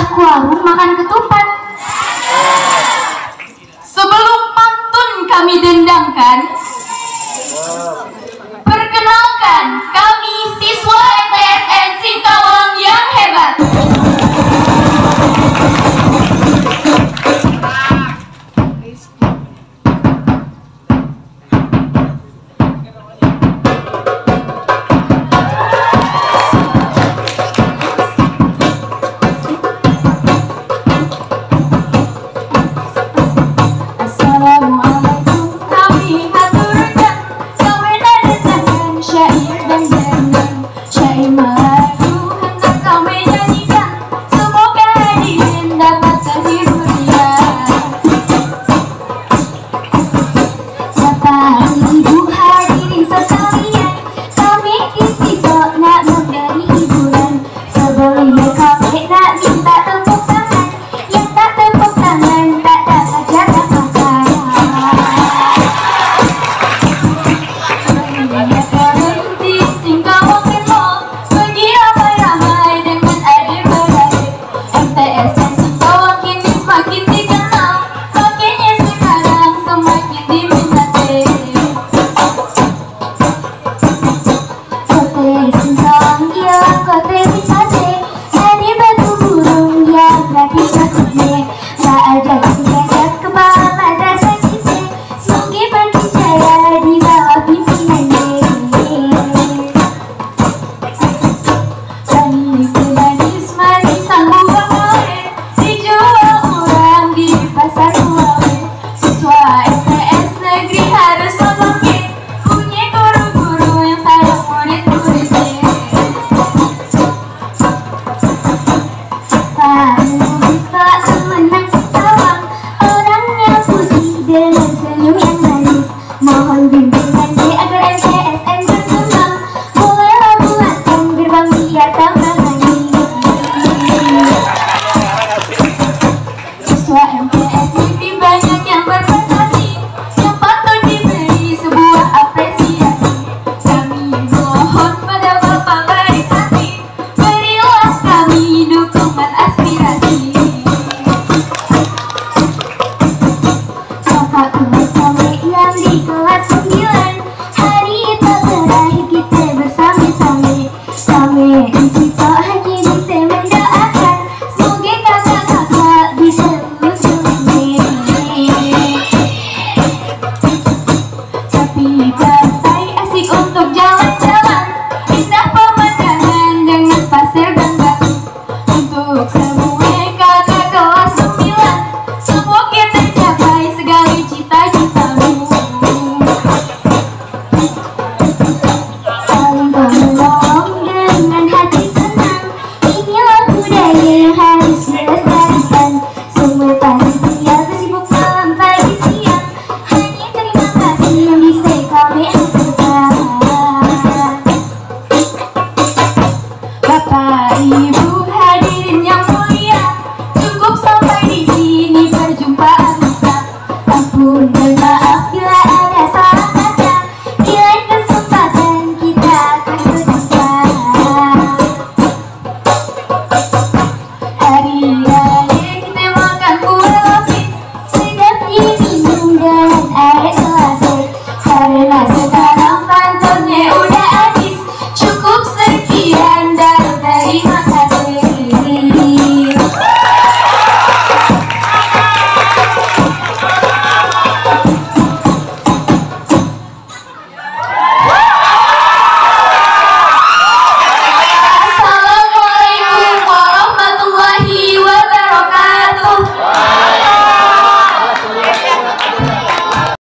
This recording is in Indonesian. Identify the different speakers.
Speaker 1: Singgah ke warung makan ketupat. Sebelum pantun kami dendangkan,